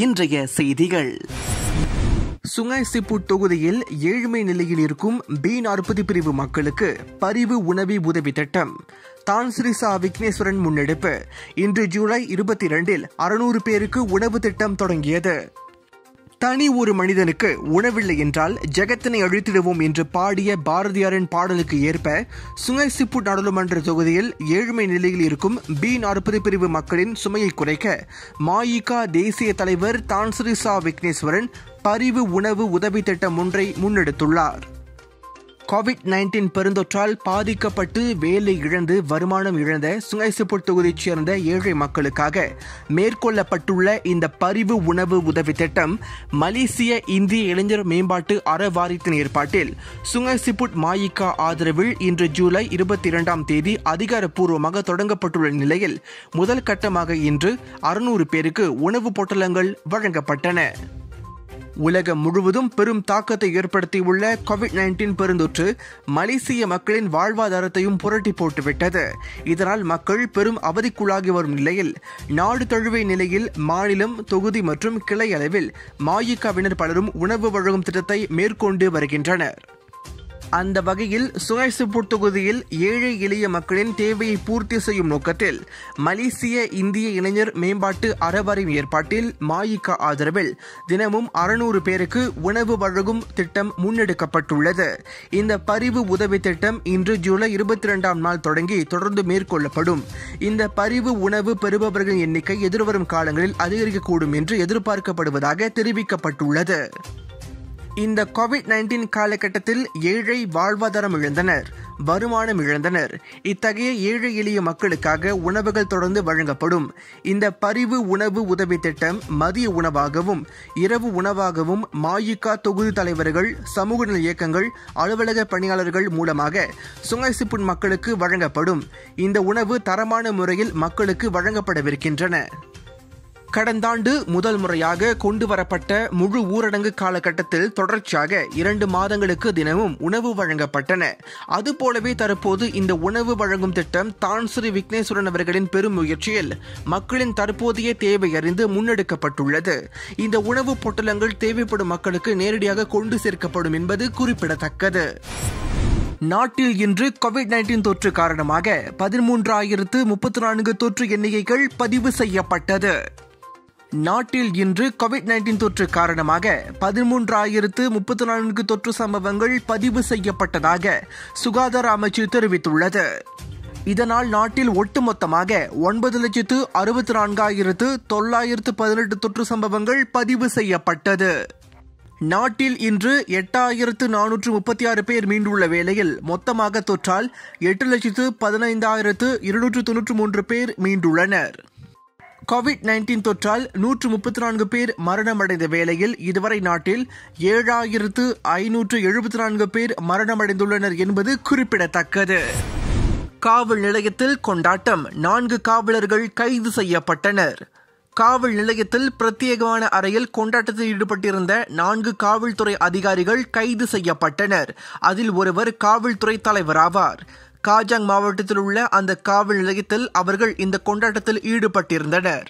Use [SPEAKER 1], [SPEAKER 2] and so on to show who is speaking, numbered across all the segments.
[SPEAKER 1] இன்றைய செய்திகள். சுங்காய்சிபுட் தொகுதியில் ஏழ்மை நிலையில் இருக்கும் பி நாற்பது பிரிவு மக்களுக்கு பரிவு உணவி உதவி திட்டம். தான் ஸ்ரீ சா விக்னேஸ்வரன் முன்னெடுப்பு. இன்று ஜூலை இருபத்தி இரண்டில் அறுநூறு பேருக்கு உணவு திட்டம் தொடங்கியது. தனி ஒரு மனிதனுக்கு உணவில்லை என்றால் ஜெகத்தினை அழித்திடுவோம் என்று பாடிய பாரதியாரின் பாடலுக்கு ஏற்ப சுங்கைசிப்புட் நாடாளுமன்ற தொகுதியில் ஏழ்மை நிலையில் இருக்கும் பி நாற்பது பிரிவு மக்களின் சுமையை குறைக்க மாயிகா தேசிய தலைவர் தான்ஸ்ரீ விக்னேஸ்வரன் பரிவு உணவு உதவி திட்டம் ஒன்றை முன்னெடுத்துள்ளார். கோவிட் நைன்டீன் பெருந்தொற்றால் பாதிக்கப்பட்டு வேலை இழந்து வருமானம் இழந்த சுங்கைசுப்பூர் தொகுதியைச் சேர்ந்த ஏழை மக்களுக்காக மேற்கொள்ளப்பட்டுள்ள இந்த பரிவு உணவு உதவி திட்டம் மலேசிய இந்திய இளைஞர் மேம்பாட்டு அறவாரியத்தின் ஏற்பாட்டில் சுங்கைசிப்புட் மாயிக்கா ஆதரவில் இன்று ஜூலை இருபத்தி இரண்டாம் தேதி அதிகாரப்பூர்வமாக தொடங்கப்பட்டுள்ள நிலையில் முதல் கட்டமாக இன்று அறுநூறு பேருக்கு உணவுப் பொட்டலங்கள் வழங்கப்பட்டன. உலகம் முழுவதும் பெரும் தாக்கத்தை ஏற்படுத்தியுள்ள கோவிட் நைன்டீன் பெருந்தொற்று மலேசிய மக்களின் வாழ்வாதாரத்தையும் புரட்டி போட்டுவிட்டது. இதனால் மக்கள் பெரும் அவதிக்குள்ளாகி வரும் நிலையில் நாடு தழுவிய நிலையில் மாநிலம் தொகுதி மற்றும் கிளை அளவில் மாயிக்காவினர் பலரும் உணவு வழங்கும் திட்டத்தை மேற்கொண்டு வருகின்றனர். அந்த வகையில் சுயசிப்பூர் தொகுதியில் ஏழை எளிய மக்களின் தேவையை பூர்த்தி செய்யும் நோக்கத்தில் மலேசிய இந்திய இளைஞர் மேம்பாட்டு அறவரின் ஏற்பாட்டில் மாயிகா ஆதரவில் தினமும் அறுநூறு பேருக்கு உணவு வழங்கும் திட்டம் முன்னெடுக்கப்பட்டுள்ளது. இந்த பரிவு உதவி திட்டம் இன்று ஜூலை இருபத்தி இரண்டாம் நாள் தொடங்கி தொடர்ந்து மேற்கொள்ளப்படும். இந்த பரிவு உணவு பெறுபவர்களின் எண்ணிக்கை எதிர்வரும் காலங்களில் அதிகரிக்கக்கூடும் என்று எதிர்பார்க்கப்படுவதாக தெரிவிக்கப்பட்டுள்ளது. இந்த கோவிட் நைன்டீன் காலகட்டத்தில் ஏழை வாழ்வாதாரம் இழந்தனர் வருமானம் இழந்தனர். இத்தகைய ஏழை எளிய மக்களுக்காக உணவுகள் தொடர்ந்து வழங்கப்படும். இந்த பரிவு உணவு உதவி திட்டம் மதிய உணவாகவும் இரவு உணவாகவும் மாயிகா தொகுதி தலைவர்கள் சமூக நல இயக்கங்கள் அலுவலக பணியாளர்கள் மூலமாக சுங்கைசிப்புன் மக்களுக்கு வழங்கப்படும். இந்த உணவு தரமான முறையில் மக்களுக்கு வழங்கப்படவிருக்கின்றன. கடந்த ஆண்டு முதல் முறையாக கொண்டு வரப்பட்ட முழு ஊரடங்கு காலகட்டத்தில் தொடர்ச்சியாக இரண்டு மாதங்களுக்கு தினமும் உணவு வழங்கப்பட்டன. அதுபோலவே தற்போது இந்த உணவு வழங்கும் திட்டம் தான் ஸ்ரீ விக்னேஸ்வரன் அவர்களின் பெரும் முயற்சியில் மக்களின் தற்போதைய தேவை அறிந்து முன்னெடுக்கப்பட்டுள்ளது. இந்த உணவு பொட்டலங்கள் தேவைப்படும் மக்களுக்கு நேரடியாக கொண்டு சேர்க்கப்படும் என்பது குறிப்பிடத்தக்கது. நாட்டில் இன்று கோவிட் நைன்டீன் தொற்று காரணமாக பதிமூன்றாயிரத்து முப்பத்தி நான்கு தொற்று எண்ணிக்கைகள் பதிவு செய்யப்பட்டது. நாட்டில் இன்று கோவிட் நைன்டீன் தொற்று காரணமாக பதிமூன்றாயிரத்து முப்பத்தி நான்கு தொற்று சம்பவங்கள் பதிவு செய்யப்பட்டதாக சுகாதார அமைச்சு தெரிவித்துள்ளது. இதனால் நாட்டில் ஒட்டுமொத்தமாக ஒன்பது லட்சத்து அறுபத்தி நான்காயிரத்து தொள்ளாயிரத்து பதினெட்டு தொற்று சம்பவங்கள் பதிவு செய்யப்பட்டது. நாட்டில் இன்று எட்டாயிரத்து நானூற்று முப்பத்தி ஆறு பேர் மீண்டுள்ள வேளையில் மொத்தமாக தொற்றால் எட்டு லட்சத்து பதினைந்தாயிரத்து இருநூற்று தொன்னூற்று மூன்று பேர் மீண்டுள்ளனர். கோவிட் நைன்டீன் தொற்றால் நூற்று முப்பத்தி நான்கு பேர் மரணமடைந்த வேளையில் இதுவரை நாட்டில் ஏழாயிரத்து ஐநூற்று எழுபத்தி நான்கு பேர் மரணமடைந்துள்ளனர் என்பது குறிப்பிடத்தக்கது. காவல் நிலையத்தில் கொண்டாட்டம். நான்கு காவலர்கள் கைது செய்யப்பட்டனர். காவல் நிலையத்தில் பிரத்யேகமான அறையில் கொண்டாட்டத்தில் ஈடுபட்டிருந்த நான்கு காவல்துறை அதிகாரிகள் கைது செய்யப்பட்டனர். அதில் ஒருவர் காவல்துறை தலைவராவார். காஜாங் மாவட்டத்தில் உள்ள அந்த காவல் நிலையத்தில் அவர்கள் இந்த கொண்டாட்டத்தில் ஈடுபட்டிருந்தனர்.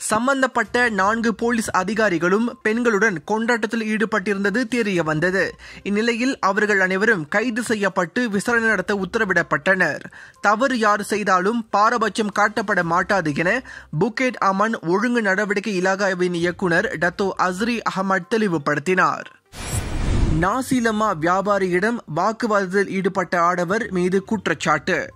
[SPEAKER 1] சம்பந்தப்பட்ட நான்கு போலீஸ் அதிகாரிகளும் பெண்களுடன் கொண்டாட்டத்தில் ஈடுபட்டிருந்தது தெரிய வந்தது இந்நிலையில் அவர்கள் அனைவரும் கைது செய்யப்பட்டு விசாரணை நடத்த உத்தரவிடப்பட்டனர். தவறு யார் செய்தாலும் பாரபட்சம் காட்டப்பட மாட்டாது என புக்கேட் அமன் ஒழுங்கு நடவடிக்கை இலாகாவின் இயக்குநர் டத்தோ அஸ்ரி அகமட் தெளிவுபடுத்தினார். நாசிலம்மா வியாபாரியிடம் வாக்குவாதத்தில் ஈடுபட்ட ஆடவர் மீது குற்றச்சாட்டு.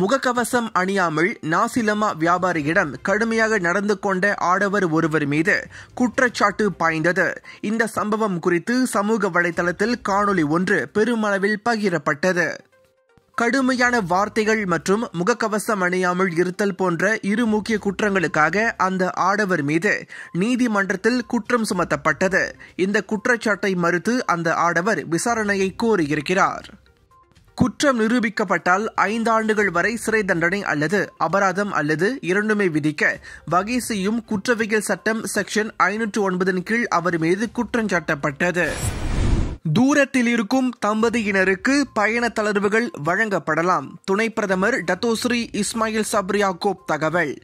[SPEAKER 1] முகக்கவசம் அணியாமல் நாசிலம்மா வியாபாரியிடம் கடுமையாக நடந்து கொண்ட ஆடவர் ஒருவர் மீது குற்றச்சாட்டு பாய்ந்தது. இந்த சம்பவம் குறித்து சமூக வலைதளத்தில் காணொலி ஒன்று பெருமளவில் பகிரப்பட்டது. கடுமையான வார்த்தைகள் மற்றும் முகக்கவசம் அணியாமல் இருத்தல் போன்ற இரு முக்கிய குற்றங்களுக்காக அந்த ஆடவர் மீது நீதிமன்றத்தில் குற்றம் சுமத்தப்பட்டது. இந்த குற்றச்சாட்டை மறுத்து அந்த ஆடவர் விசாரணையை கோரியிருக்கிறார். குற்றம் நிரூபிக்கப்பட்டால் ஐந்து ஆண்டுகள் வரை சிறை தண்டனை அல்லது அபராதம் அல்லது இரண்டுமே விதிக்க வகை செய்யும் குற்றவியல் சட்டம் செக்ஷன் ஐநூற்று ஒன்பதின் கீழ் அவர் மீது குற்றஞ்சாட்டப்பட்டது தூரத்தில் இருக்கும் தம்பதியினருக்கு பயண தளர்வுகள் வழங்கப்படலாம். துணை பிரதமர் டத்தோஸ்ரீ இஸ்மாயில் சப்ரியாகோப் தகவல்.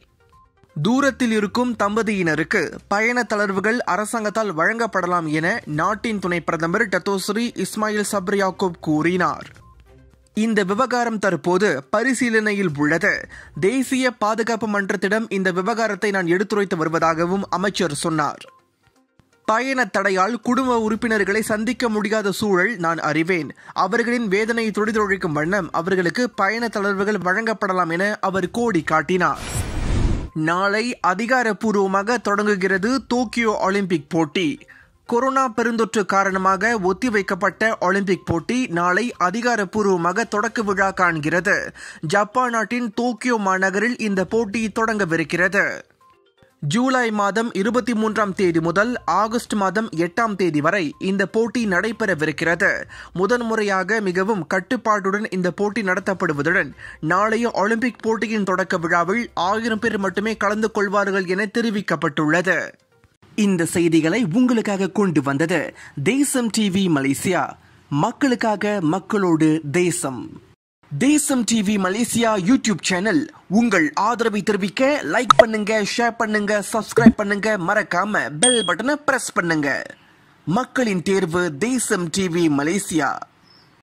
[SPEAKER 1] தூரத்தில் இருக்கும் தம்பதியினருக்கு பயண தளர்வுகள் அரசாங்கத்தால் வழங்கப்படலாம் என நாட்டின் துணை பிரதமர் டத்தோஸ்ரீ இஸ்மாயில் சப்ரியாகோப் கூறினார். இந்த விவகாரம் தற்போது பரிசீலனையில் உள்ளது. தேசிய பாதுகாப்பு மன்றத்திடம் இந்த விவகாரத்தை நான் எடுத்துரைத்து வருவதாகவும் அமைச்சர் சொன்னார். பயண தடையால் குடும்ப உறுப்பினர்களை சந்திக்க முடியாத சூழல் நான் அறிவேன். அவர்களின் வேதனையை துடிதொழிக்கும் வண்ணம் அவர்களுக்கு பயண தளர்வுகள் வழங்கப்படலாம் என அவர் கோடி காட்டினார். நாளை அதிகாரப்பூர்வமாக தொடங்குகிறது டோக்கியோ ஒலிம்பிக் போட்டி. கொரோனா பெருந்தொற்று காரணமாக ஒத்திவைக்கப்பட்ட ஒலிம்பிக் போட்டி நாளை அதிகாரப்பூர்வமாக தொடக்க விழா காண்கிறது. ஜப்பான் நாட்டின் டோக்கியோ மாநகரில் இந்த போட்டி தொடங்கவிருக்கிறது. ஜூலை மாதம் இருபத்தி மூன்றாம் தேதி முதல் ஆகஸ்ட் மாதம் எட்டாம் தேதி வரை இந்த போட்டி நடைபெறவிருக்கிறது. முதன்முறையாக மிகவும் கட்டுப்பாட்டுடன் இந்த போட்டி நடத்தப்படுவதுடன் நாளைய ஒலிம்பிக் போட்டியின் தொடக்க விழாவில் ஆயிரம் பேர் மட்டுமே கலந்து கொள்வார்கள் என தெரிவிக்கப்பட்டுள்ளது. இந்த செய்திகளை உங்களுக்காக கொண்டு வந்தது தேசம் டிவி மலேசியா. மக்களுக்காக மக்களோடு தேசம். தேசம் டிவி மலேசியா யூடியூப் சேனல் உங்கள் ஆதரவை தெரிவிக்க லைக் பண்ணுங்க ஷேர் பண்ணுங்க சப்ஸ்கிரைப் பண்ணுங்க. மறக்காம பெல் பட்டனை பிரஸ் பண்ணுங்க. மக்களின் தேர்வு தேசம் டிவி மலேசியா.